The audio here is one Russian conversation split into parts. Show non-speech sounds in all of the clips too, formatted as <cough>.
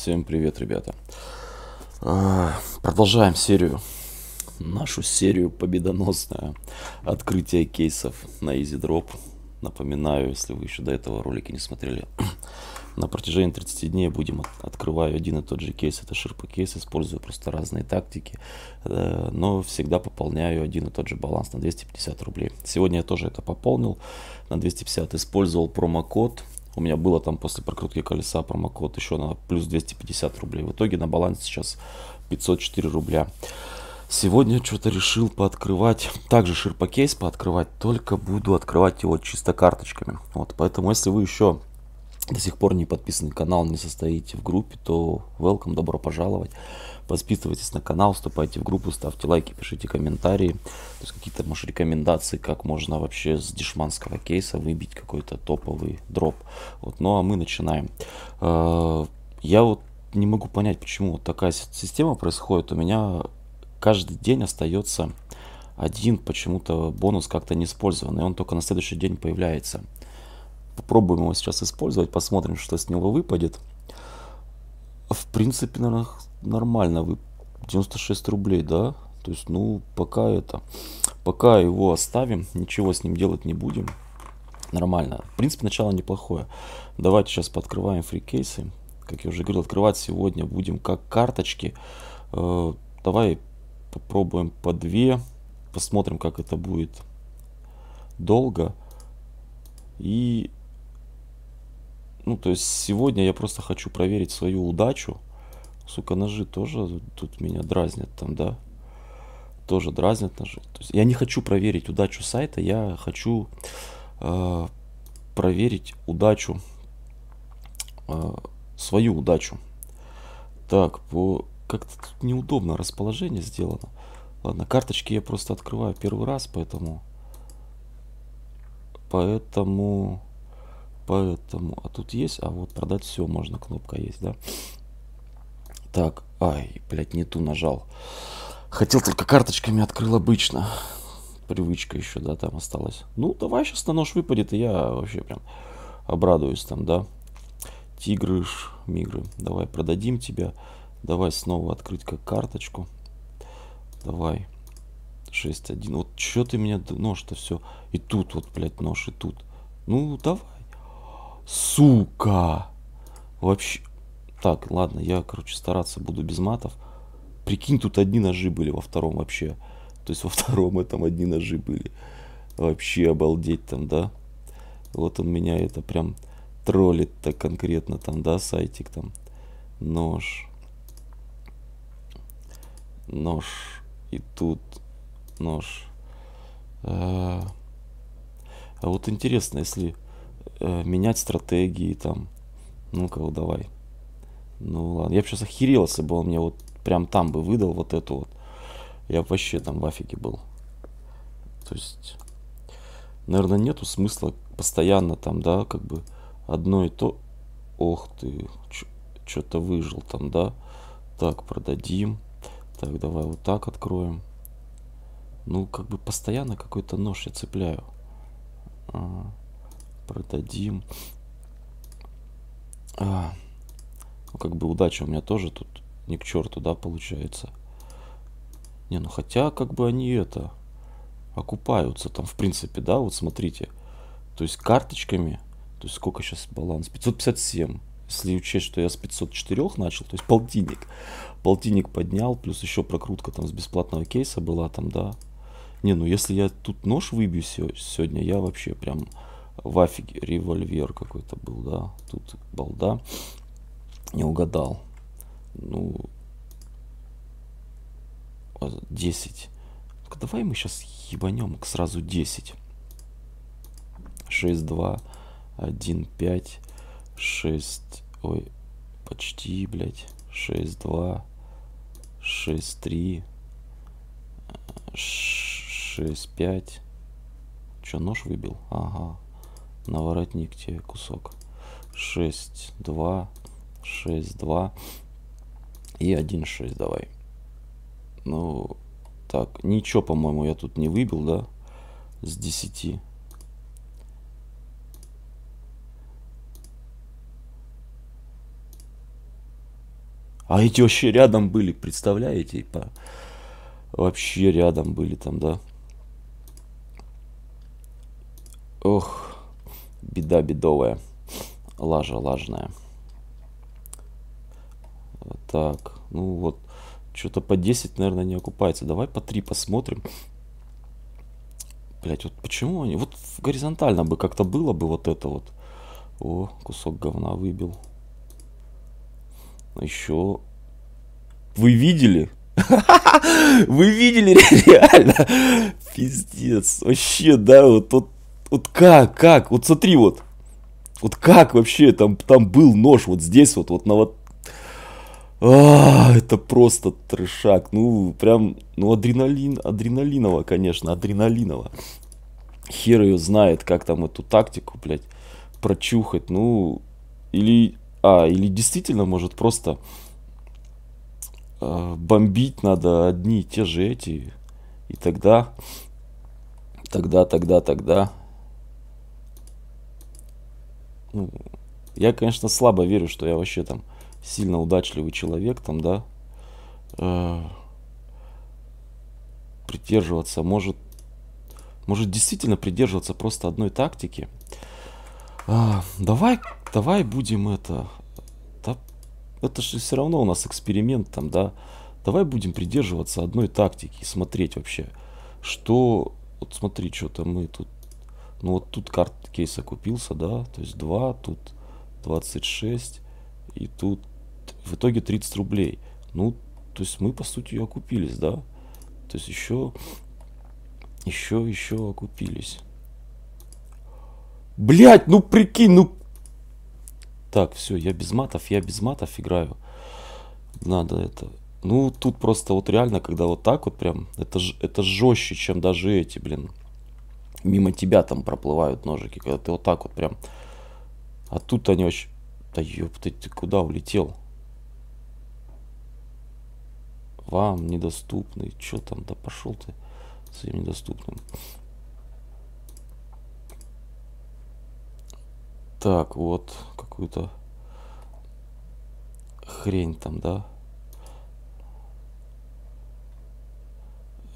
Всем привет, ребята. А, Продолжаем серию, нашу серию победоносную открытие кейсов на EasyDrop. Напоминаю, если вы еще до этого ролики не смотрели, <clears throat> на протяжении 30 дней будем от- открываю один и тот же кейс, это ширпа кейс, использую просто разные тактики, э, но всегда пополняю один и тот же баланс на 250 рублей. Сегодня я тоже это пополнил на 250, использовал промокод, у меня было там после прокрутки колеса промокод еще на плюс 250 рублей. В итоге на балансе сейчас 504 рубля. Сегодня что-то решил пооткрывать, также ширпокейс пооткрывать, только буду открывать его чисто карточками. Вот, поэтому если вы еще до сих пор не подписаны на канал, не состоите в группе, то welcome, добро пожаловать. Подписывайтесь на канал, вступайте в группу, ставьте лайки, пишите комментарии. То есть какие-то, может, рекомендации, как можно вообще с дешманского кейса выбить какой-то топовый дроп. Вот, ну а мы начинаем. Э, Я вот не могу понять, почему вот такая си- система происходит. У меня каждый день остается один почему-то бонус как-то не использованный. Он только на следующий день появляется. Попробуем его сейчас использовать, посмотрим, что с него выпадет. В принципе, наверное, нормально. Вы 96 рублей, да? То есть, ну, пока это... Пока его оставим, ничего с ним делать не будем. Нормально. В принципе, начало неплохое. Давайте сейчас подкрываем фрикейсы. Как я уже говорил, открывать сегодня будем как карточки. Э, Давай попробуем по две. Посмотрим, как это будет долго. И ну, то есть сегодня я просто хочу проверить свою удачу. Сука, ножи тоже тут меня дразнят там, да? Тоже дразнят ножи. То есть я не хочу проверить удачу сайта, я хочу э, проверить удачу, э, свою удачу. Так, по как-то тут неудобно расположение сделано. Ладно, карточки я просто открываю первый раз, поэтому... Поэтому... Поэтому... А тут есть? А вот продать все можно, кнопка есть, да? Так, ай, блядь, не ту нажал. Хотел только карточками открыл обычно. Привычка еще, да, там осталась. Ну, давай сейчас на нож выпадет, и я вообще прям обрадуюсь там, да. Тигрыш, мигры. Давай продадим тебя. Давай снова открыть как карточку. Давай. 6-1. Вот что ты меня нож-то все. И тут вот, блядь, нож, и тут. Ну, давай. Сука. Вообще. Так, ладно, я, короче, стараться буду без матов. Прикинь, тут одни ножи были во втором вообще. То есть во <laughs> втором этом одни ножи были. Вообще обалдеть там, да? Вот он меня это прям троллит так конкретно там, да, сайтик там. Нож. Нож. И тут нож. А, а вот интересно, если э, менять стратегии там. Ну-ка, давай. Ну ладно, я бы сейчас охерел, если бы он мне вот прям там бы выдал вот эту вот. Я б вообще там в афиге был. То есть, наверное, нету смысла постоянно там, да, как бы одно и то. Ох ты, что-то выжил там, да. Так, продадим. Так, давай вот так откроем. Ну, как бы постоянно какой-то нож я цепляю. А, продадим. А, как бы удача у меня тоже тут не к черту, да, получается. Не, ну хотя, как бы они это окупаются там, в принципе, да, вот смотрите. То есть карточками, то есть сколько сейчас баланс? 557. Если учесть, что я с 504 начал, то есть полтинник. Полтинник поднял, плюс еще прокрутка там с бесплатного кейса была там, да. Не, ну если я тут нож выбью сегодня, я вообще прям в афиге. Револьвер какой-то был, да. Тут балда. Не угадал. Ну, а, 10. Ну-ка, давай мы сейчас ебанем к сразу 10. 6, 2, 1, 5, 6, ой, почти, блядь, 6, 2, 6, 3, 6, 5. Че, нож выбил? Ага, на воротник тебе кусок. 6, 2, 6, 2 и 1, 6 давай. Ну, так, ничего, по-моему, я тут не выбил, да? С 10. А эти вообще рядом были, представляете? По... Вообще рядом были там, да. Ох, беда бедовая. Лажа лажная. Так, ну вот. Что-то по 10, наверное, не окупается. Давай по 3 посмотрим. Блять, вот почему они... Вот горизонтально бы как-то было бы вот это вот. О, кусок говна выбил. Еще... Вы видели? <laughs> Вы видели реально? Пиздец. Вообще, да, вот, вот, вот как, как? Вот смотри, вот. Вот как вообще там, там был нож вот здесь вот, вот на вот а, это просто трешак. Ну, прям, ну, адреналин, адреналиново, конечно, адреналиново. Хер ее знает, как там эту тактику, блядь, прочухать. Ну, или, а, или действительно, может, просто э, бомбить надо одни и те же эти. И тогда, тогда, тогда, тогда. Ну, я, конечно, слабо верю, что я вообще там сильно удачливый человек, там, да, э, придерживаться, может, может действительно придерживаться просто одной тактики. А, давай, давай будем это, да, это же все равно у нас эксперимент там, да, давай будем придерживаться одной тактики и смотреть вообще, что, вот смотри, что-то мы тут, ну вот тут карт кейса купился, да, то есть 2, тут 26, и тут в итоге 30 рублей. Ну, то есть мы, по сути, окупились, да? То есть еще, еще, еще окупились. Блять, ну прикинь, ну... Так, все, я без матов, я без матов играю. Надо это... Ну, тут просто вот реально, когда вот так вот прям, это, это жестче, чем даже эти, блин. Мимо тебя там проплывают ножики, когда ты вот так вот прям... А тут они вообще... Да ёпта, ты куда улетел? Вам недоступный. Что там? Да пошел ты своим недоступным. Так, вот какую-то хрень там, да?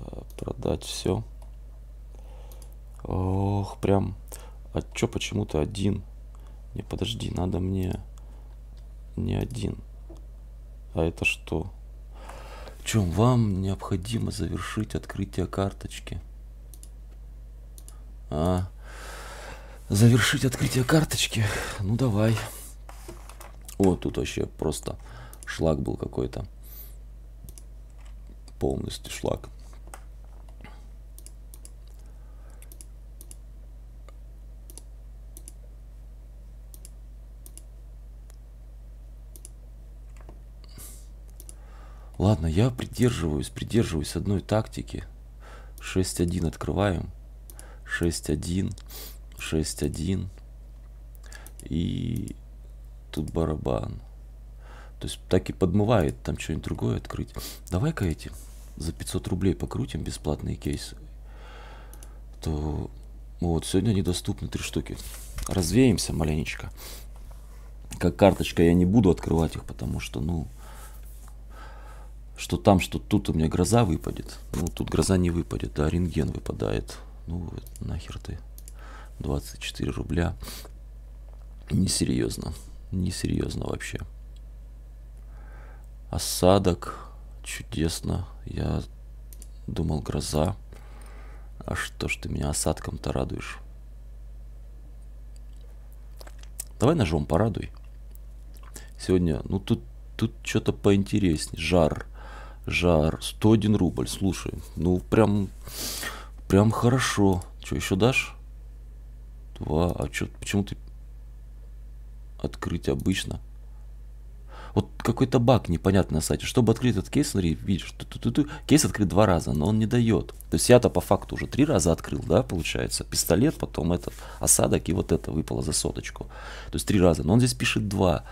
Э, продать все. Ох, прям. А чё, почему ты один? Не, подожди, надо мне не один. А это что? Чем вам необходимо завершить открытие карточки. А, завершить открытие карточки. Ну давай. О, тут вообще просто шлак был какой-то. Полностью шлак. Ладно, я придерживаюсь, придерживаюсь одной тактики. 6-1 открываем. 6-1, 6-1. И тут барабан. То есть так и подмывает там что-нибудь другое открыть. Давай-ка эти за 500 рублей покрутим бесплатные кейсы. То вот, сегодня недоступны три штуки. Развеемся маленечко. Как карточка я не буду открывать их, потому что, ну, что там, что тут у меня гроза выпадет. Ну, тут гроза не выпадет, да, рентген выпадает. Ну, нахер ты. 24 рубля. Несерьезно. Несерьезно вообще. Осадок. Чудесно. Я думал гроза. А что ж ты меня осадком-то радуешь? Давай ножом порадуй. Сегодня, ну тут, тут что-то поинтереснее. Жар жар, 101 рубль, слушай, ну прям, прям хорошо. Что, еще дашь? Два, а что, почему ты открыть обычно? Вот какой-то баг непонятный на сайте. Чтобы открыть этот кейс, смотри, видишь, ту -ту -ту -ту, кейс открыт два раза, но он не дает. То есть я-то по факту уже три раза открыл, да, получается. Пистолет, потом этот осадок и вот это выпало за соточку. То есть три раза, но он здесь пишет два.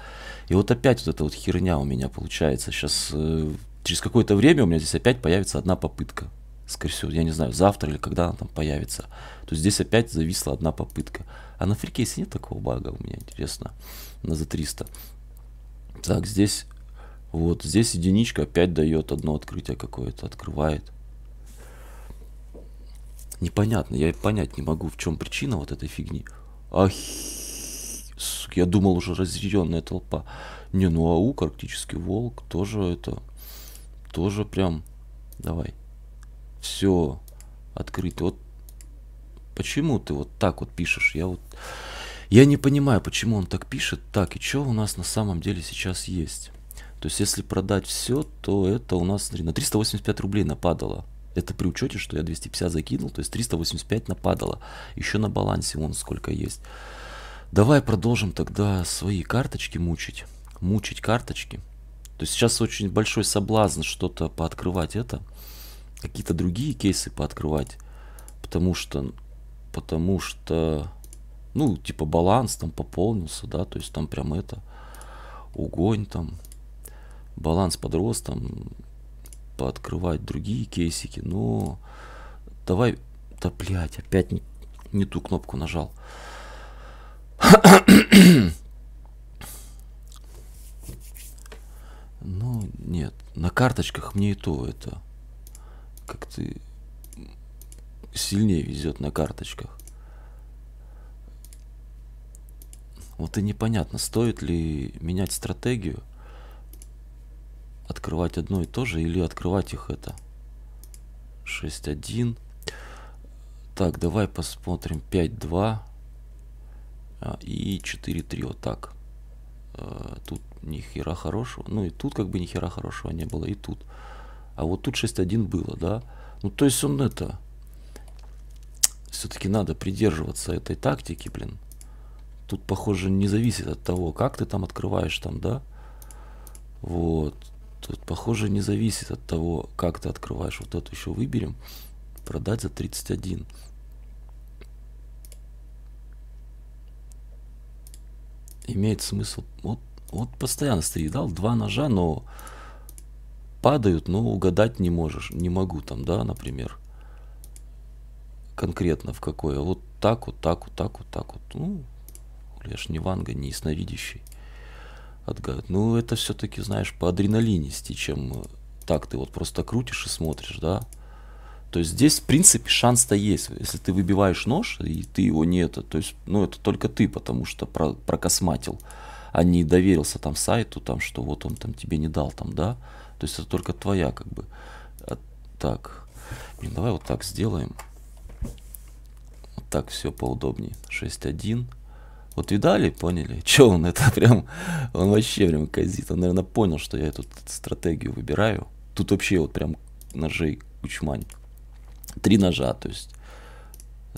И вот опять вот эта вот херня у меня получается. Сейчас э, через какое-то время у меня здесь опять появится одна попытка. Скорее всего, я не знаю, завтра или когда она там появится. То здесь опять зависла одна попытка. А на фрикейсе нет такого бага у меня, интересно. На за 300. Так, здесь Вот, здесь единичка опять дает одно открытие какое-то, открывает. Непонятно, я понять не могу, в чем причина вот этой фигни. Ах, я думал уже разъяренная толпа. Не, ну АУ, арктический волк, тоже это, тоже прям, давай. Все, открыто. Вот почему ты вот так вот пишешь? Я вот, я не понимаю, почему он так пишет. Так, и что у нас на самом деле сейчас есть? То есть, если продать все, то это у нас, смотри, на 385 рублей нападало. Это при учете, что я 250 закинул, то есть 385 нападало. Еще на балансе вон сколько есть. Давай продолжим тогда свои карточки мучить. Мучить карточки. То есть сейчас очень большой соблазн что-то пооткрывать это. Какие-то другие кейсы пооткрывать. Потому что, потому что, ну, типа баланс там пополнился, да, то есть там прям это, угонь там, баланс подрос там, пооткрывать другие кейсики, но давай, да блять, опять не, не ту кнопку нажал. Ну, нет, на карточках мне и то это как ты сильнее везет на карточках. Вот и непонятно, стоит ли менять стратегию, открывать одно и то же или открывать их это. 6.1. Так, давай посмотрим 5.2 а, и 4.3 вот так. А, тут ни хера хорошего. Ну и тут как бы ни хера хорошего не было, и тут. А вот тут 6.1 было, да. Ну то есть он это... Все-таки надо придерживаться этой тактики, блин. Тут, похоже, не зависит от того, как ты там открываешь там, да. Вот. Тут, похоже, не зависит от того, как ты открываешь. Вот эту еще выберем. Продать за 31. Имеет смысл. Вот, вот постоянно стоит, дал два ножа, но падают, но угадать не можешь. Не могу там, да, например. Конкретно в какое. Вот так, вот так, вот так, вот так вот. Ну, я ж не Ванга, не ясновидящий отгадать. Ну, это все-таки, знаешь, по адреналинисти, чем так ты вот просто крутишь и смотришь, да. То есть здесь, в принципе, шанс-то есть. Если ты выбиваешь нож, и ты его не это, то есть, ну, это только ты, потому что про, прокосматил, а не доверился там сайту, там, что вот он там тебе не дал, там, да. То есть это только твоя, как бы. А, так, блин, давай вот так сделаем. Вот так все поудобнее. 6.1. Вот видали, поняли? <laughs> Че он это прям, он вообще прям казит. Он, наверное, понял, что я эту стратегию выбираю. Тут вообще вот прям ножей кучмань. Три ножа, то есть,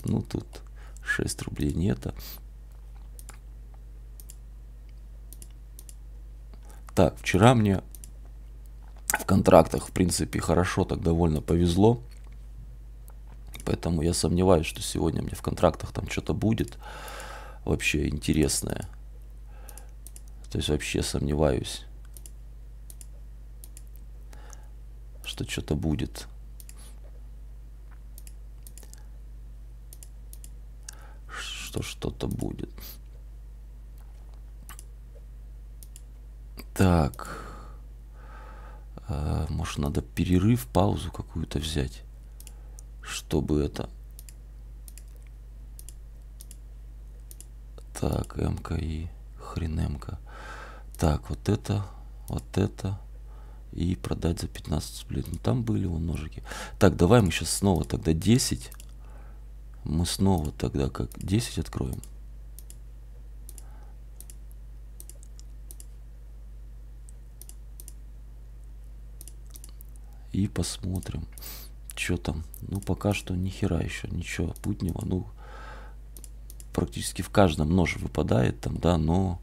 ну тут 6 рублей нет. Так, вчера мне в контрактах, в принципе, хорошо, так довольно повезло. Поэтому я сомневаюсь, что сегодня мне в контрактах там что-то будет вообще интересное. То есть вообще сомневаюсь, что что-то будет. Что что-то будет. Так. А, может, надо перерыв, паузу какую-то взять, чтобы это Так, МК и хрен МК. Так, вот это, вот это. И продать за 15, блин. Ну там были вон ножики. Так, давай мы сейчас снова тогда 10. Мы снова тогда как 10 откроем. И посмотрим, что там. Ну, пока что ни хера еще, ничего путнего. Ну, практически в каждом нож выпадает там, да, но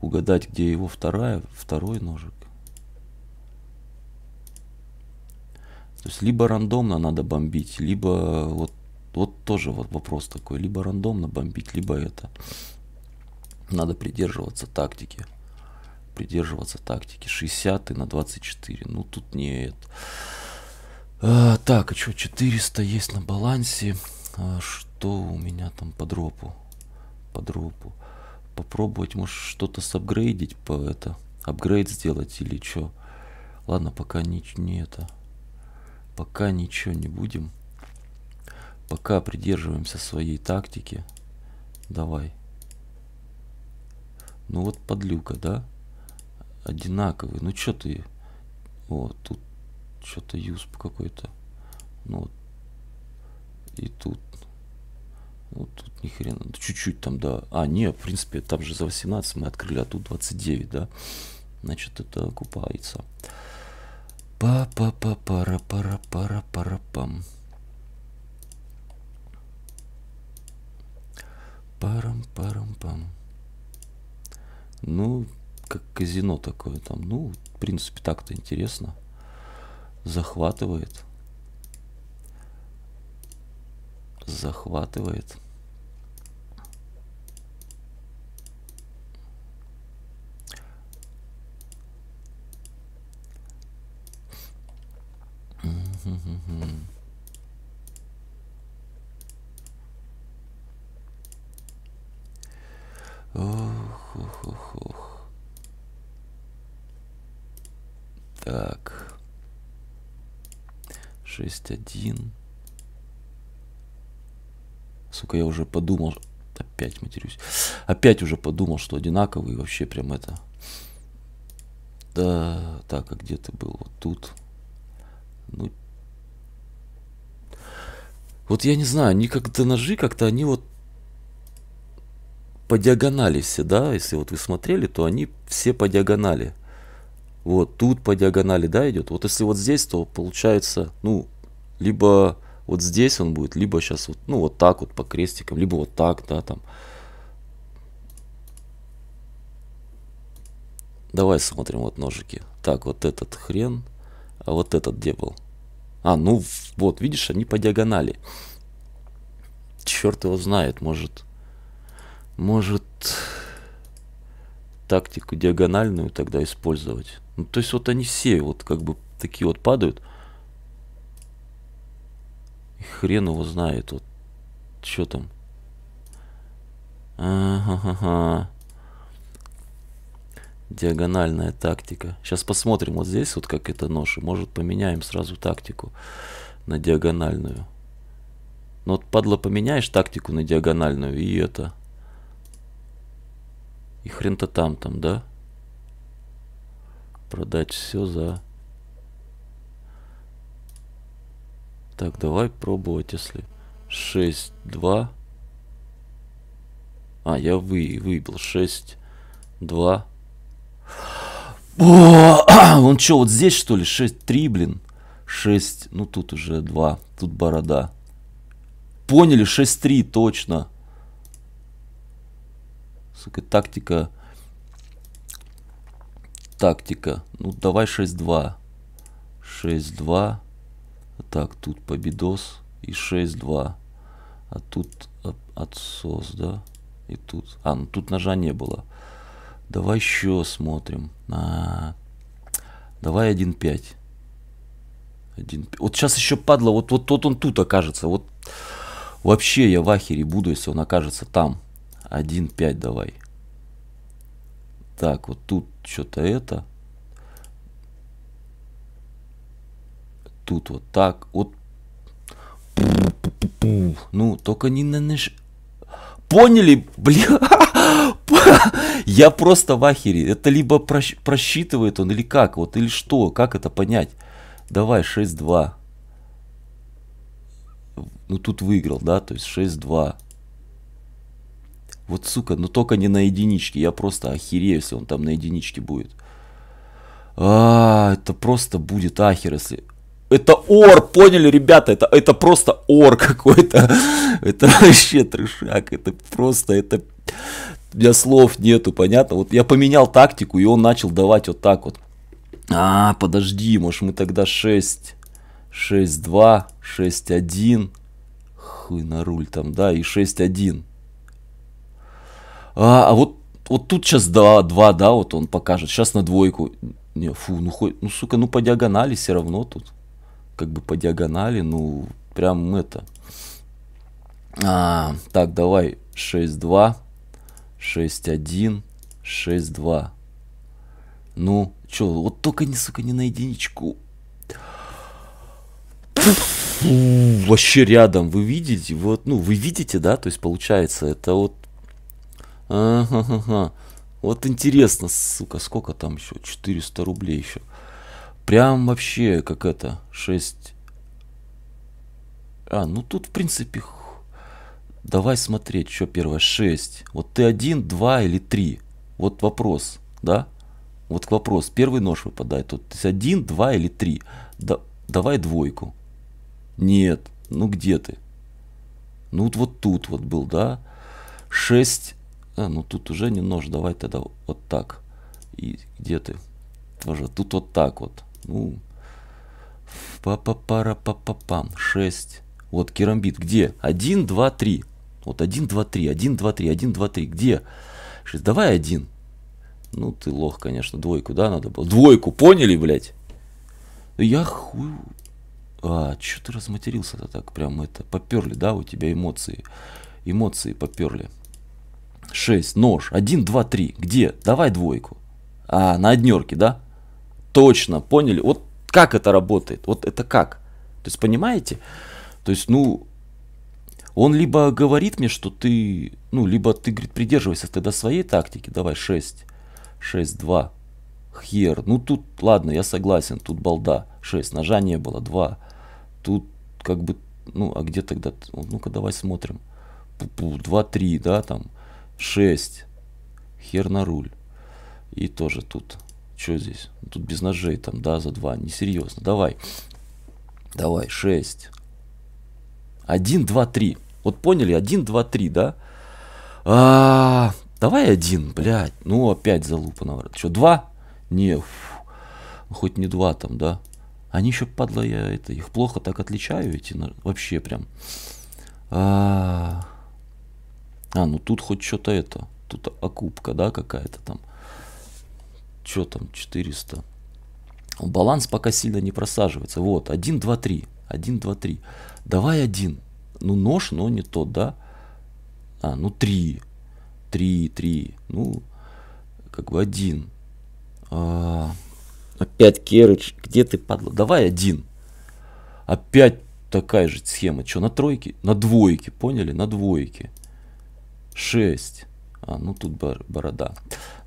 угадать, где его вторая, второй ножик. То есть либо рандомно надо бомбить, либо вот, вот тоже вот вопрос такой, либо рандомно бомбить, либо это. Надо придерживаться тактики. Придерживаться тактики. 60 на 24. Ну тут нет. А, так, а что, 400 есть на балансе. А, что у меня там по дропу? По дропу. Попробовать, может, что-то сапгрейдить по это. апгрейд сделать или что. Ладно, пока не, не это. Пока ничего не будем. Пока придерживаемся своей тактики. Давай. Ну вот подлюка, да? Одинаковый. Ну что ты? Вот, тут что-то юсп какой-то. Ну вот. И тут. Вот тут ни хрена. Чуть-чуть там, да. А, не, в принципе, там же за 18 мы открыли, а тут 29, да? Значит, это окупается. па па па пара пара пара пара пам парам парам пам. Ну как казино такое там. Ну в принципе так-то интересно. Захватывает. Захватывает Ох, ох, ох, ох. Так. шесть один. Сука, я уже подумал, опять матерюсь. Опять уже подумал, что одинаковые вообще прям это. Да, так, а где ты был? Вот тут. Ну, вот я не знаю, они как-то ножи, как-то они вот по диагонали все, да, если вот вы смотрели, то они все по диагонали. Вот тут по диагонали, да, идет. Вот если вот здесь, то получается, ну, либо вот здесь он будет, либо сейчас вот, ну, вот так вот по крестикам, либо вот так, да, там. Давай смотрим вот ножики. Так, вот этот хрен, а вот этот где был? А, ну вот, видишь, они по диагонали. Черт его знает, может, может тактику диагональную тогда использовать. Ну, то есть вот они все вот как бы такие вот падают. И хрен его знает, вот что там. Ага-га. Диагональная тактика. Сейчас посмотрим вот здесь, вот как это нож. Может поменяем сразу тактику на диагональную. Ну вот, падла, поменяешь тактику на диагональную, и это... И хрен-то там, там, да? Продать все за... Так, давай пробовать, если 6, 2. А, я вы, выбил 6, 2. О, он что, вот здесь что ли? 6, 3, блин. 6, ну тут уже 2. Тут борода. Поняли, 6-3, точно. Сука, тактика. Тактика. Ну, давай 6-2. 6-2. Так, тут победос. И 6-2. А тут отсос, да? И тут... А, ну тут ножа не было. Давай еще смотрим. А, давай 1-5. 1, вот сейчас еще падла, вот, вот, вот он тут окажется. Вот вообще я в ахере буду, если он окажется там. 1-5 давай. Так, вот тут что-то это. Тут вот так. Вот. Ну, только не на наш... Поняли? Бля. <laughs> Я просто в ахере. Это либо просчитывает он, или как? Вот, или что? Как это понять? Давай, 6-2. Ну, тут выиграл, да? То есть 6-2. Вот, сука, ну только не на единичке. Я просто охерею, если он там на единичке будет. А, это просто будет ахер, если... Это ор, поняли, ребята? Это, это просто ор <laughs> какой-то. Это вообще трешак. Это просто, это... У меня слов нету, понятно? Вот я поменял тактику, и он начал давать вот так вот. А, подожди, может мы тогда 6, 6, 2, 6, 1. Хуй на руль там, да, и 6, 1. А, а вот, вот тут сейчас 2, 2, да, вот он покажет. Сейчас на двойку. Не, фу, ну хоть, ну сука, ну по диагонали все равно тут. Как бы по диагонали, ну прям это. А, так, давай 6, 2, 6, 1, 6, 2. Ну, чё, вот только не, сука, не на единичку. Вообще рядом, вы видите, вот, ну, вы видите, да, то есть получается, это вот, ага, вот интересно, сука, сколько там еще, 400 рублей еще, прям вообще, как это, 6, а, ну тут, в принципе, давай смотреть, что первое, 6, вот ты один, два или три, вот вопрос, да, вот вопрос, первый нож выпадает, вот один, два или три, да, давай двойку, нет, ну где ты? Ну вот тут вот был, да? 6. А, ну тут уже не нож, давай тогда вот так. И где ты? Тоже тут вот так вот. Ну. па па пара па па пам 6. Вот керамбит. Где? 1, 2, 3. Вот 1, 2, 3. 1, 2, 3. 1, 2, 3. Где? 6. Давай один. Ну ты лох, конечно. Двойку, да, надо было? Двойку, поняли, блядь? Я хуй а, что ты разматерился-то так? Прям это, поперли, да, у тебя эмоции. Эмоции поперли. 6, нож, 1, 2, 3. Где? Давай двойку. А, на однерке, да? Точно, поняли? Вот как это работает? Вот это как? То есть, понимаете? То есть, ну, он либо говорит мне, что ты, ну, либо ты, говорит, придерживайся тогда своей тактики, давай 6, 6, 2, хер. Ну, тут, ладно, я согласен, тут балда, 6, ножа не было, 2, тут как бы, ну, а где тогда, ну-ка давай смотрим. Пу-пу, 2-3, да, там, 6, хер на руль. И тоже тут, что здесь? Тут без ножей, там, да, за 2, несерьезно. Давай, давай, 6. 1, 2, 3. Вот поняли, 1, 2, 3, да? А, давай один, блядь. Ну, опять залупа, наверное. Что, 2? Не, фу. хоть не 2 там, да? Они еще, падла, я это, их плохо так отличаю, эти, вообще прям. А, а ну тут хоть что-то это, тут окупка, да, какая-то там. Что там, 400. Баланс пока сильно не просаживается. Вот, 1, 2, 3. 1, 2, 3. Давай один. Ну, нож, но не тот, да? А, ну, 3. 3, 3. Ну, как бы один. А, Опять Керыч, где ты, падла? Давай один. Опять такая же схема. Что, на тройке? На двойке, поняли? На двойке. Шесть. А, ну тут борода.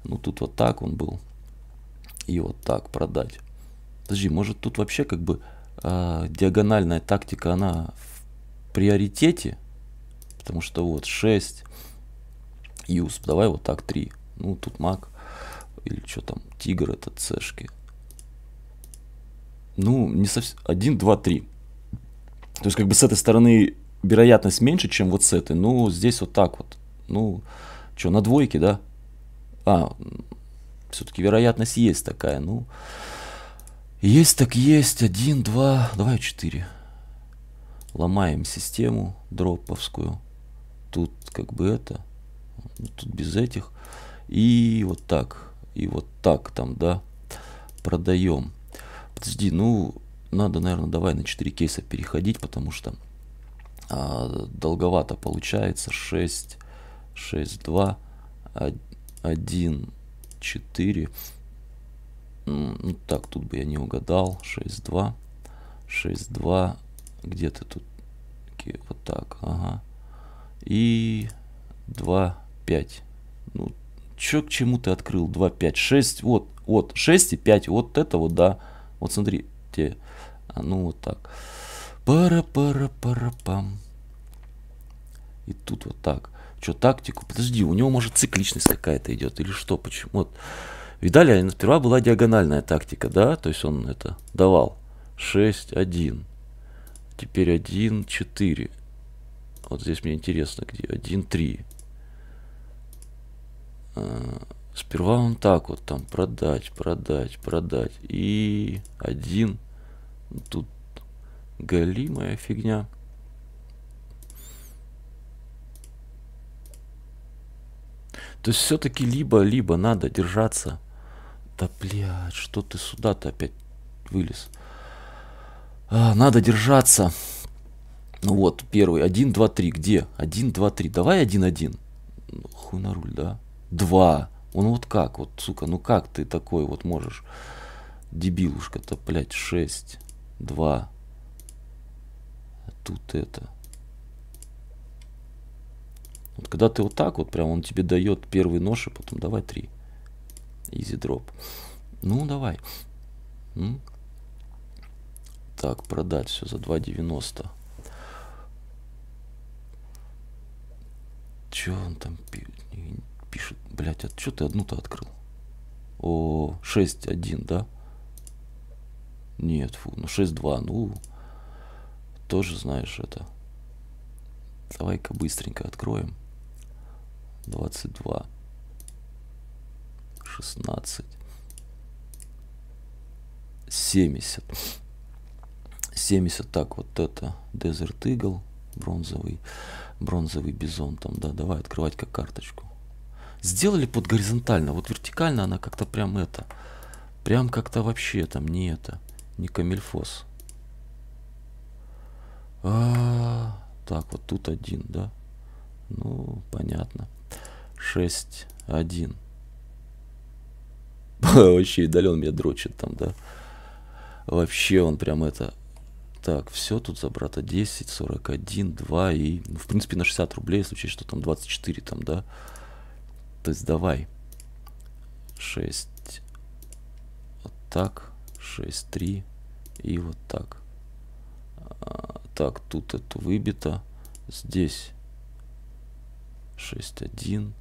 Ну тут вот так он был. И вот так продать. Подожди, может тут вообще как бы э, диагональная тактика, она в приоритете? Потому что вот 6. Юз. Давай вот так 3. Ну тут маг. Или что там, тигр это цешки ну, не совсем, 1, 2, 3. То есть, как бы с этой стороны вероятность меньше, чем вот с этой. Ну, здесь вот так вот. Ну, что, на двойке, да? А, все-таки вероятность есть такая. Ну, есть так есть. Один, два, давай четыре. Ломаем систему дроповскую. Тут как бы это. Тут без этих. И вот так. И вот так там, да. Продаем. Подожди, ну, надо, наверное, давай на 4 кейса переходить, потому что а, долговато получается. 6, 6, 2, 1, 4. Ну, так, тут бы я не угадал. 6, 2, 6, 2. Где ты тут? Вот так, ага. И 2, 5. Ну, чё к чему ты открыл? 2, 5, 6. Вот, вот, 6 и 5. Вот это вот, да. Вот смотрите, а ну вот так. Пара-пара-пара-пам. И тут вот так. Что, тактику? Подожди, у него может цикличность какая-то идет или что? Почему? Вот. Видали, сперва была диагональная тактика, да? То есть он это давал. 6, 1. Теперь 1, 4. Вот здесь мне интересно, где 1, 3. Сперва он так вот там продать, продать, продать. И один. Тут галимая фигня. То есть все-таки либо-либо надо держаться. Да, блядь, что ты сюда-то опять вылез? А, надо держаться. Ну вот, первый. Один, два, три. Где? Один, два, три. Давай один, один. Хуй на руль, да? Два. Он вот как, вот, сука, ну как ты такой вот можешь? Дебилушка-то, блядь, 6, 2. А тут это. Вот когда ты вот так вот, прям он тебе дает первый нож, и потом давай три. Изи дроп. Ну, давай. М? Так, продать все за 2,90. Че он там пишет? Блять, а что ты одну-то открыл? О, 6-1, да? Нет, фу, ну 6-2, ну, тоже знаешь это. Давай-ка быстренько откроем. 22, 16, 70. 70, так, вот это Desert Eagle, бронзовый, бронзовый бизон там, да, давай открывать как карточку. Сделали под горизонтально, вот вертикально она как-то прям это, прям как-то вообще там не это, не камельфос. А, так, вот тут один, да? Ну, понятно. 6, 1. <laughs> Вообще, удален меня дрочит там, да? Вообще он прям это... Так, все тут за брата 10, 41, 2 и, ну, в принципе, на 60 рублей, если учесть, что там 24 там, да? То есть давай. 6. Вот так. 6, 3. И вот так. А, так, тут это выбито. Здесь 6, 1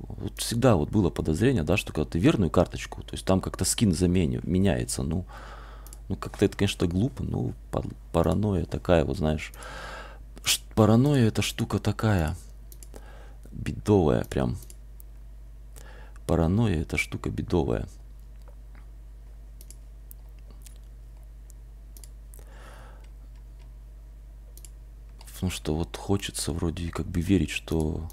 вот всегда вот было подозрение, да, что когда ты верную карточку, то есть там как-то скин замене меняется, ну, ну как-то это, конечно, глупо, ну, паранойя такая, вот знаешь, паранойя это штука такая бедовая прям. Паранойя это штука бедовая. Потому что вот хочется вроде как бы верить, что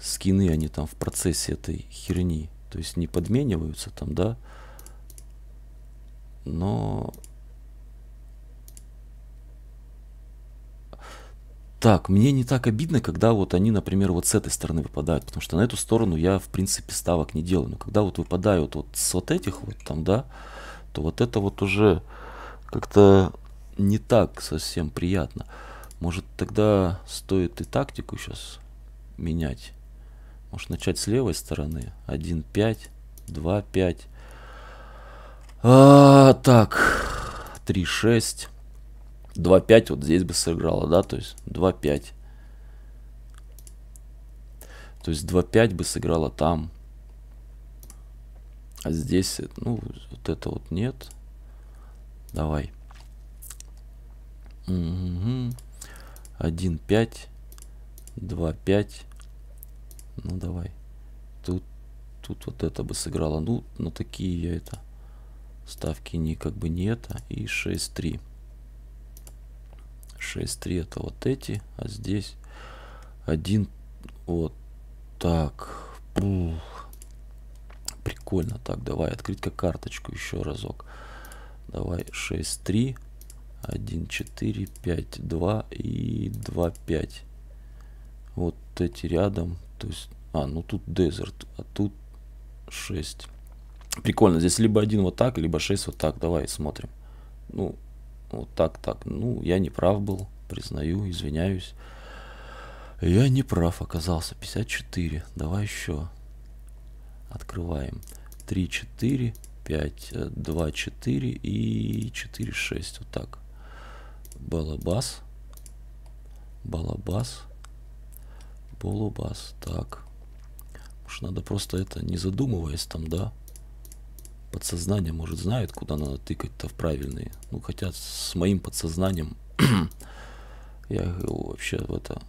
скины, они там в процессе этой херни. То есть не подмениваются там, да. Но... Так, мне не так обидно, когда вот они, например, вот с этой стороны выпадают, потому что на эту сторону я, в принципе, ставок не делаю. Но когда вот выпадают вот с вот этих вот там, да, то вот это вот уже как-то не так совсем приятно. Может, тогда стоит и тактику сейчас менять. Может начать с левой стороны. 1, 5, 2, 5. А, так, 3, 6. 2, 5 вот здесь бы сыграла, да, то есть 2, 5. То есть 2, 5 бы сыграла там. А здесь, ну, вот это вот нет. Давай. Угу. 1, 5, 2, 5. Ну давай. Тут, тут вот это бы сыграло. Ну, но такие я это ставки не как бы не это. И 6-3. 6-3 это вот эти. А здесь один вот так. Пух. Прикольно. Так, давай открыть как карточку еще разок. Давай 6-3. 1, 4, 5, 2 и 2, 5. Вот эти рядом то есть, а, ну тут Desert, а тут 6. Прикольно, здесь либо один вот так, либо 6 вот так. Давай смотрим. Ну, вот так, так. Ну, я не прав был, признаю, извиняюсь. Я не прав оказался. 54. Давай еще. Открываем. 3, 4, 5, 2, 4 и 4, 6. Вот так. Балабас. Балабас полубас. Так. Может, надо просто это, не задумываясь там, да? Подсознание, может, знает, куда надо тыкать-то в правильные. Ну, хотя с моим подсознанием <clears throat> я вообще в это...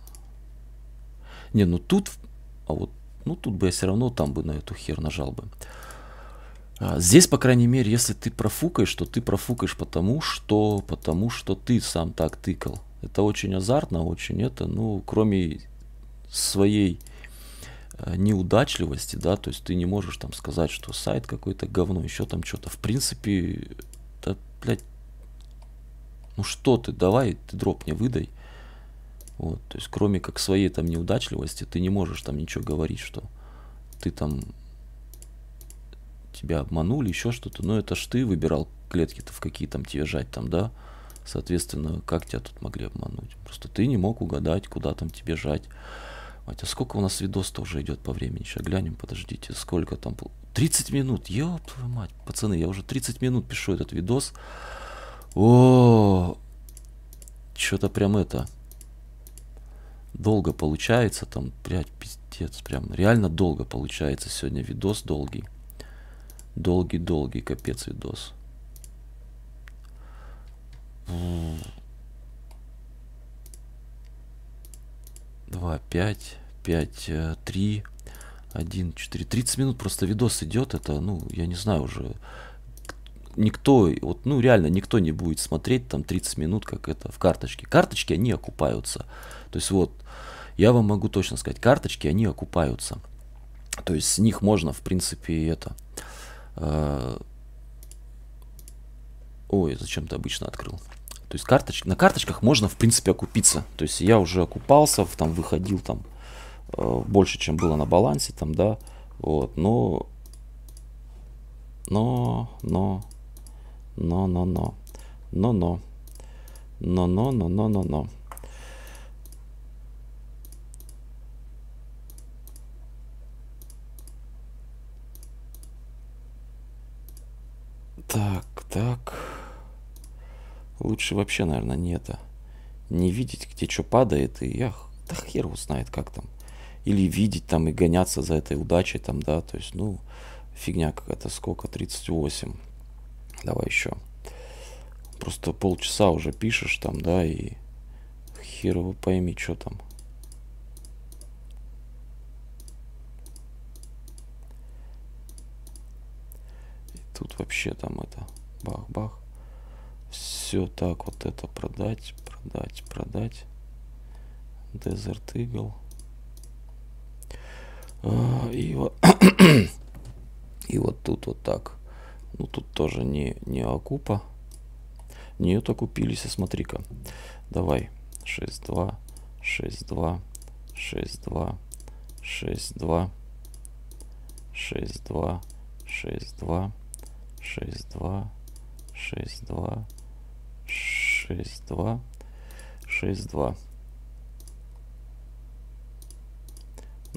Не, ну тут... А вот, ну тут бы я все равно там бы на эту хер нажал бы. А, здесь, по крайней мере, если ты профукаешь, то ты профукаешь потому, что, потому что ты сам так тыкал. Это очень азартно, очень это, ну, кроме своей э, неудачливости, да, то есть ты не можешь там сказать, что сайт какой-то говно, еще там что-то. В принципе, да, блядь, ну что ты, давай, ты дроп мне выдай. Вот, то есть, кроме как своей там неудачливости, ты не можешь там ничего говорить, что ты там тебя обманули, еще что-то. Но это ж ты выбирал клетки-то, в какие там тебе жать там, да? Соответственно, как тебя тут могли обмануть? Просто ты не мог угадать, куда там тебе жать. Хотя сколько у нас видос-то уже идет по времени? Сейчас глянем, подождите, сколько там... 30 минут, ёб твою мать, пацаны, я уже 30 минут пишу этот видос. О, что-то прям это... Долго получается, там, блядь, пиздец, прям реально долго получается сегодня видос долгий. Долгий-долгий, капец видос. Два, пять, пять, э, три, один, четыре. Тридцать минут просто видос идет. Это, ну, я не знаю уже. Никто, вот, ну, реально, никто не будет смотреть там 30 минут, как это, в карточке. Карточки, они окупаются. То есть, вот, я вам могу точно сказать, карточки, они окупаются. То есть, с них можно, в принципе, это... Э, ой, зачем ты обычно открыл? То есть карточ... на карточках можно, в принципе, окупиться. То есть я уже окупался, там выходил там э, больше, чем было на балансе, там, да. Вот, но... Но, но, но, но, но, но, но, но, но, но, но, но, но. Так, так. Лучше вообще, наверное, не это. Не видеть, где что падает, и я, да хер его знает, как там. Или видеть там и гоняться за этой удачей там, да, то есть, ну, фигня какая-то, сколько, 38. Давай еще. Просто полчаса уже пишешь там, да, и хер его пойми, что там. Тут вообще там это, бах-бах все так вот это продать, продать, продать. Desert Eagle. А, и вот <coughs> и вот тут вот так. Ну тут тоже не, не окупа. Нет, окупились, а смотри-ка. Давай. 6, 2, 6, 2, 6, 2, 6, 2, 6, 2, 6, 2, 6, 2, 6, 2, 6, 2, 6, 2.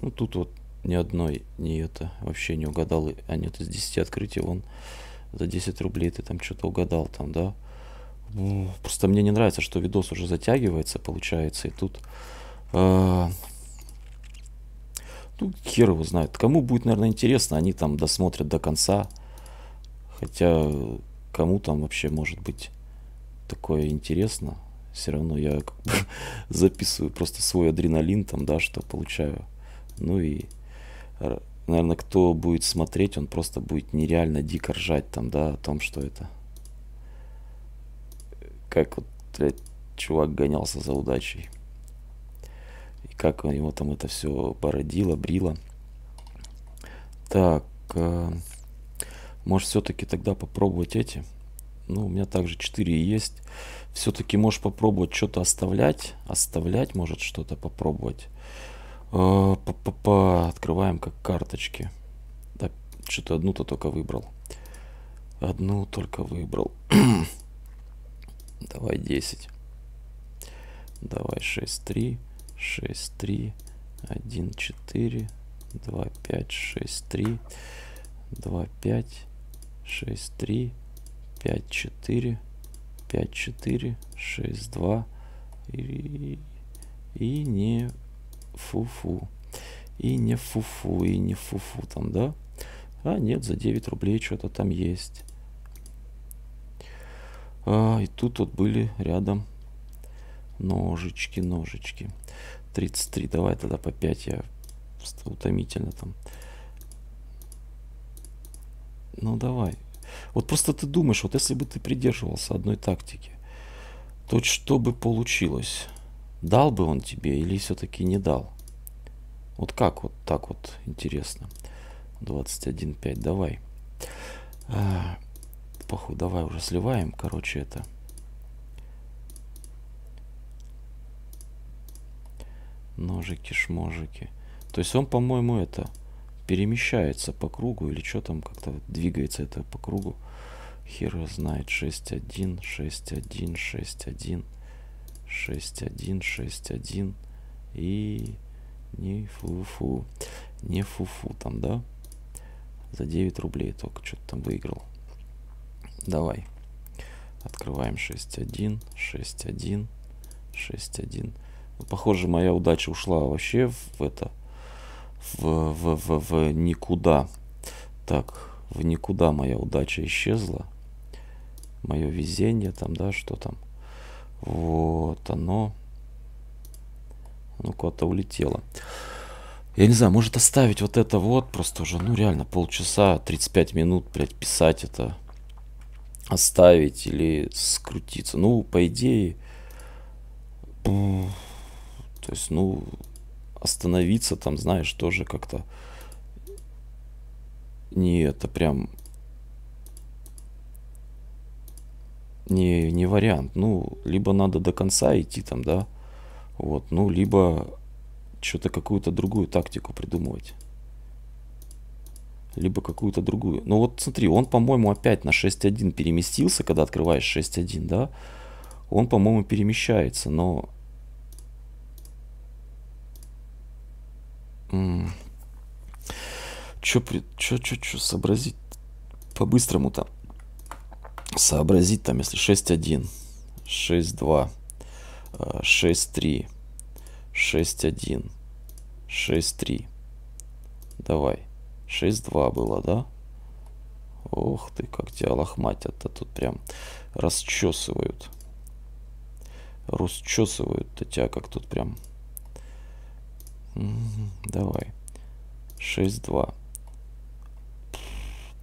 Ну, тут вот ни одной не это вообще не угадал. А нет, из 10 открытий он за 10 рублей ты там что-то угадал там, да? Ну, просто мне не нравится, что видос уже затягивается, получается, и тут... Э, ну, хер его знает. Кому будет, наверное, интересно, они там досмотрят до конца. Хотя, кому там вообще может быть такое интересно. Все равно я как бы <laughs> записываю просто свой адреналин там, да, что получаю. Ну и, наверное, кто будет смотреть, он просто будет нереально дико ржать там, да, о том, что это... Как вот, блядь, чувак гонялся за удачей. И как его там это все породило, брило. Так, э, может все-таки тогда попробовать эти ну, у меня также 4 есть. Все-таки можешь попробовать что-то оставлять. Оставлять, может, что-то попробовать. Э, Па-па-па. Открываем как карточки. Да, что-то одну-то только выбрал. Одну только выбрал. <clears throat> Давай 10. Давай 6, 3, 6, 3, 1, 4, 2, 5, 6, 3, 2, 5, 6, 3, 5, 4, 5, 4, 6, 2 и, и не фу-фу. И не фу-фу, и не фу-фу там, да? А нет, за 9 рублей что-то там есть. А, и тут вот были рядом ножички, ножички. 33, давай тогда по 5, я утомительно там. Ну давай, вот просто ты думаешь, вот если бы ты придерживался одной тактики, то что бы получилось? Дал бы он тебе или все-таки не дал? Вот как вот так вот интересно. 21.5, давай. А, похуй, давай уже сливаем. Короче, это... Ножики, шможики. То есть он, по-моему, это перемещается по кругу или что там как-то двигается это по кругу. Хер знает. 6-1, 6-1, 6-1, 6-1, 6-1. И не фу-фу. Не фу-фу там, да? За 9 рублей только что-то там выиграл. Давай. Открываем 6-1, 6-1, 6-1. Ну, похоже, моя удача ушла вообще в это, в, в, в, в никуда. Так, в никуда моя удача исчезла. Мое везение там, да, что там. Вот оно. Ну, куда-то улетело. Я не знаю, может оставить вот это вот, просто уже, ну, реально, полчаса, 35 минут, блядь, писать это. Оставить или скрутиться. Ну, по идее, то есть, ну, остановиться там, знаешь, тоже как-то не это прям не, не вариант. Ну, либо надо до конца идти там, да, вот, ну, либо что-то какую-то другую тактику придумывать. Либо какую-то другую. Ну вот смотри, он, по-моему, опять на 6.1 переместился, когда открываешь 6.1, да? Он, по-моему, перемещается, но Чё, при... чё, чё, чё сообразить по-быстрому-то? Сообразить там, если 6.1, 6.2, 6.3, 6.1, 6.3. Давай. 6.2 было, да? Ох ты, как тебя лохматят-то тут прям расчесывают. Расчесывают-то тебя как тут прям Давай. 6-2.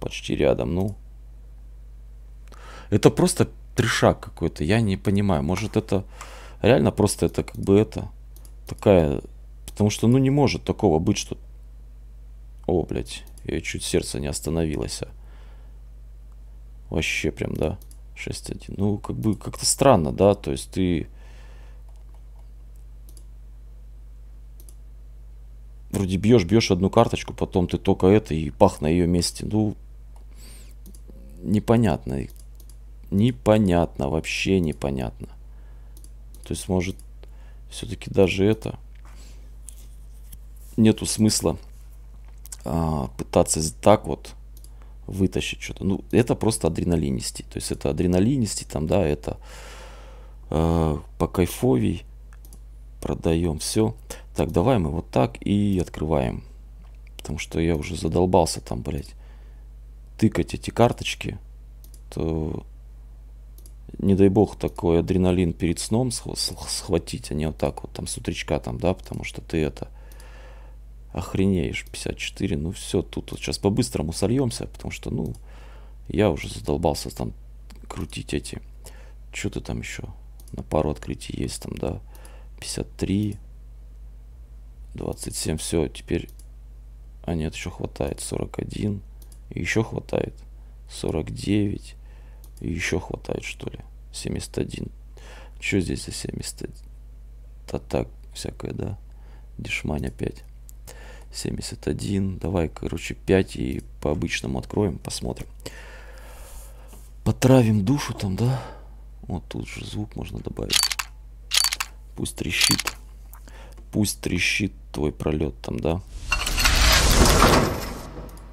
Почти рядом, ну. Это просто трешак какой-то, я не понимаю. Может это реально просто это как бы это такая... Потому что ну не может такого быть, что... О, блядь, я чуть сердце не остановилось. А. Вообще прям, да, 6-1. Ну, как бы как-то странно, да, то есть ты вроде бьешь, бьешь одну карточку, потом ты только это и пах на ее месте. Ну, непонятно. Непонятно, вообще непонятно. То есть, может, все-таки даже это нету смысла а, пытаться так вот вытащить что-то. Ну, это просто адреналинисти. То есть это адреналинисти, там, да, это э, по кайфовей продаем все. Так, давай мы вот так и открываем. Потому что я уже задолбался там, блядь, тыкать эти карточки. То, не дай бог, такой адреналин перед сном схватить, а не вот так вот там с утречка там, да, потому что ты это охренеешь, 54, ну все, тут вот сейчас по-быстрому сольемся, потому что, ну, я уже задолбался там крутить эти, что-то там еще на пару открытий есть там, да, 53, 27, все, теперь... А нет, еще хватает 41, и еще хватает 49, и еще хватает, что ли, 71. Что здесь за 71? Да так, всякое, да? Дешмань опять. 71. Давай, короче, 5 и по обычному откроем, посмотрим. Потравим душу там, да? Вот тут же звук можно добавить. Пусть трещит. Пусть трещит твой пролет там, да?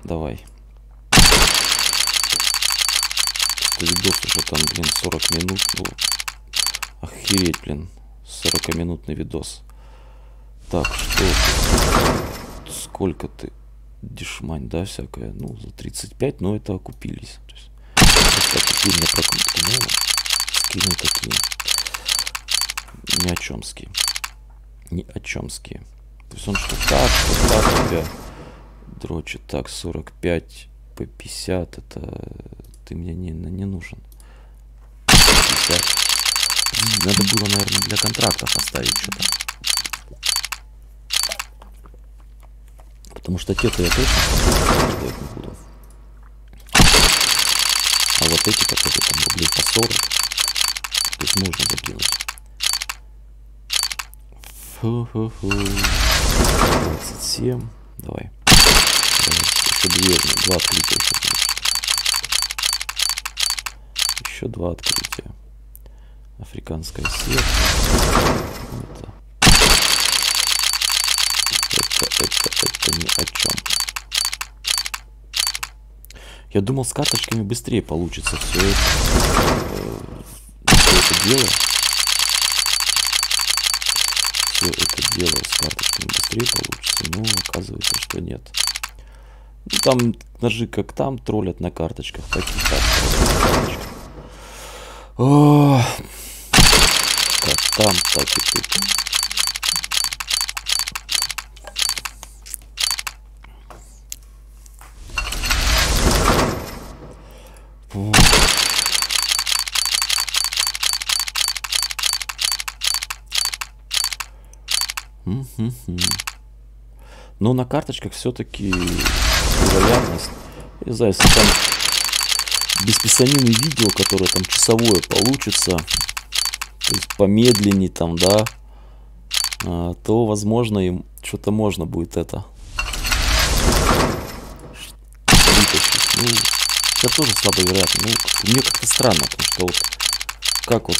Давай. Видос уже там, блин, 40 минут. Ну, охереть, блин. 40-минутный видос. Так, что? Сколько ты? Дешмань, да, всякая. Ну, за 35, но это окупились. То есть, окупили на прокрутки. Ну, скины такие. Ни о чемские ни о чемские. То есть он что так, что так тебя дрочит. Так, 45 по 50, это ты мне не, не нужен. 50. Надо было, наверное, для контрактов оставить что-то. Потому что те-то я точно делать не буду. А вот эти, которые там рублей по 40, то есть можно закинуть. Фу-фу-фу. 27. Давай. Еще две, два открытия. Еще два открытия. Африканская сетка. Это. Это, это, это ни о чем. Я думал, с карточками быстрее получится все это, э, все это дело. Все это дело с карточками быстрее получится, но оказывается, что нет. Ну, там ножи как там троллят на карточках, так и так на карточках. О, как там, так и тут. Но на карточках все-таки вероятность, не знаю, если там без писанины видео, которое там часовое получится, то есть помедленнее там, да, а, то, возможно, им что-то можно будет это вытащить. Ну, это тоже слабо вероятно. Ну, мне как-то странно, потому что вот как вот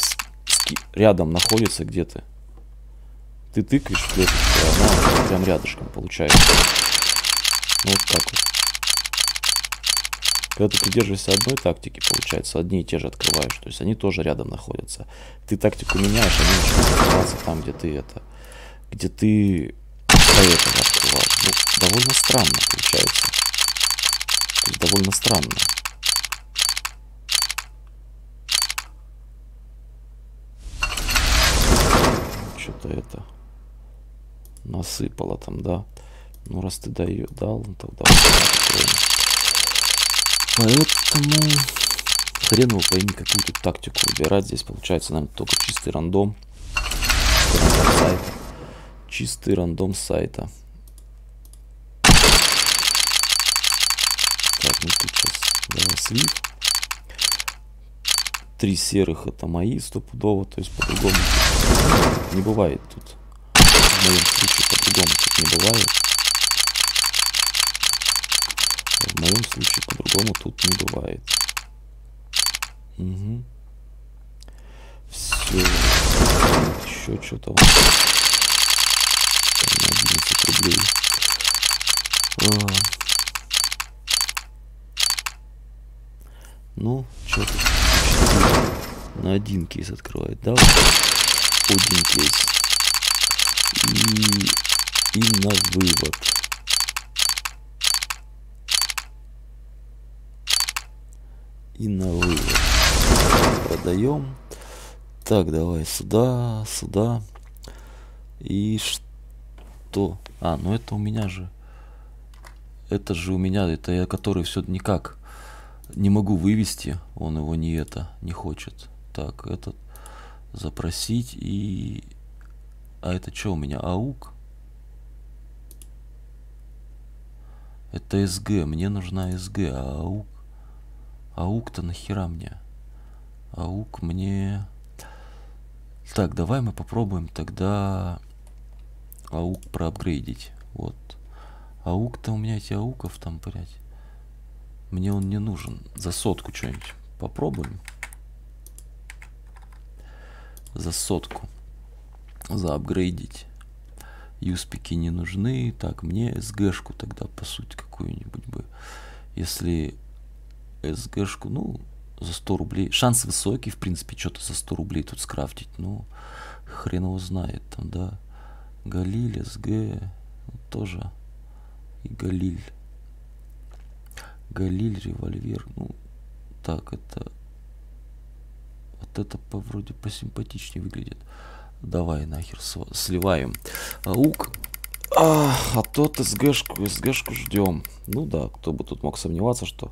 рядом находится где-то. Ты тыкаешь в клеточку, а она прям рядышком получается. Вот как вот. Когда ты придерживаешься одной тактики, получается, одни и те же открываешь. То есть они тоже рядом находятся. Ты тактику меняешь, они начинают открываться там, где ты это... Где ты до этого открывал. Ну, довольно странно получается. То есть довольно странно. Что-то это насыпало там, да. Ну, раз ты даю, дал, ну, тогда Поэтому хрен его пойми, какую тут тактику выбирать. Здесь получается, наверное, только чистый рандом. Чистый рандом сайта. Так, ну тут сейчас давай слив. Три серых это мои стопудово, то есть по-другому не бывает тут. В моем случае по-другому тут не бывает. В моем случае по-другому тут не бывает. Угу. Все. Еще что-то. На 11 рублей. А. Ну, что? На один кейс открывает, да? Один кейс. И, и на вывод. и на вывод. Продаем. Так, давай сюда, сюда. И что? А, ну это у меня же. Это же у меня, это я который все никак не могу вывести. Он его не это, не хочет. Так, этот запросить и... А это что у меня? АУК? Это СГ. Мне нужна СГ, а АУК аук-то нахера мне? Аук мне... Так, давай мы попробуем тогда аук проапгрейдить. Вот. Аук-то у меня эти ауков там, блядь. Мне он не нужен. За сотку что-нибудь попробуем. За сотку. Заапгрейдить. Юспики не нужны. Так, мне СГшку тогда, по сути, какую-нибудь бы. Если СГшку, ну, за 100 рублей. Шанс высокий, в принципе, что-то за 100 рублей тут скрафтить. Ну, хрен его знает там, да. Галиль, СГ, тоже. И Галиль. Галиль, револьвер. Ну, так, это... Вот это по, вроде посимпатичнее выглядит. Давай нахер сливаем. Аук а, а тот СГшку, СГшку ждем. Ну да, кто бы тут мог сомневаться, что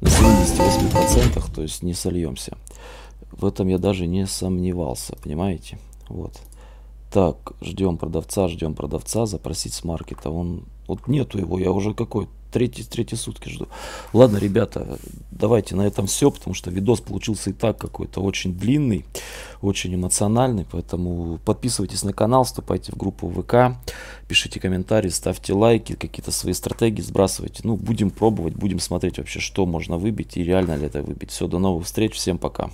на 78%, то есть не сольемся. В этом я даже не сомневался, понимаете? Вот. Так, ждем продавца, ждем продавца, запросить с маркета. Он, вот нету его, я уже какой, третьи, третьи сутки жду. Ладно, ребята, давайте на этом все, потому что видос получился и так какой-то очень длинный, очень эмоциональный, поэтому подписывайтесь на канал, вступайте в группу ВК, пишите комментарии, ставьте лайки, какие-то свои стратегии сбрасывайте. Ну, будем пробовать, будем смотреть вообще, что можно выбить и реально ли это выбить. Все, до новых встреч, всем пока.